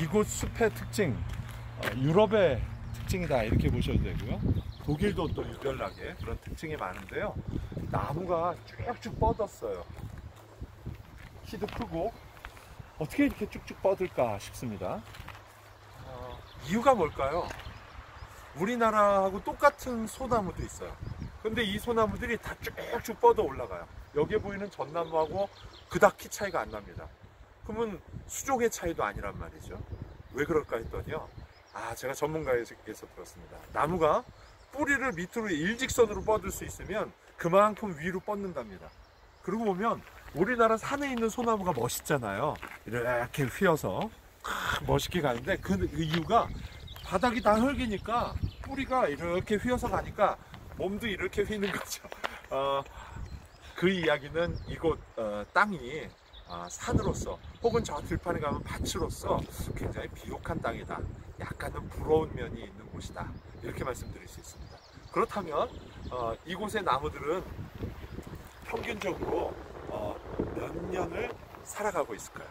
이곳 숲의 특징, 어, 유럽의 특징이다 이렇게 보셔도 되고요. 독일도 또 유별나게 그런 특징이 많은데요. 나무가 쭉쭉 뻗었어요. 키도 크고 어떻게 이렇게 쭉쭉 뻗을까 싶습니다. 어, 이유가 뭘까요? 우리나라하고 똑같은 소나무도 있어요. 근데 이 소나무들이 다 쭉쭉 뻗어 올라가요. 여기에 보이는 전나무하고 그닥 키 차이가 안 납니다. 그러면 수종의 차이도 아니란 말이죠. 왜 그럴까 했더니요. 아, 제가 전문가에서 들었습니다. 나무가 뿌리를 밑으로 일직선으로 뻗을 수 있으면 그만큼 위로 뻗는답니다. 그러고 보면 우리나라 산에 있는 소나무가 멋있잖아요. 이렇게 휘어서 크, 멋있게 가는데 그, 그 이유가 바닥이 다 흙이니까 뿌리가 이렇게 휘어서 가니까 몸도 이렇게 휘는 거죠. 어, 그 이야기는 이곳 어, 땅이 아, 산으로서 혹은 저 들판에 가면 밭으로서 굉장히 비옥한 땅이다. 약간은 부러운 면이 있는 곳이다. 이렇게 말씀드릴 수 있습니다. 그렇다면 어, 이곳의 나무들은 평균적으로 어, 몇 년을 살아가고 있을까요?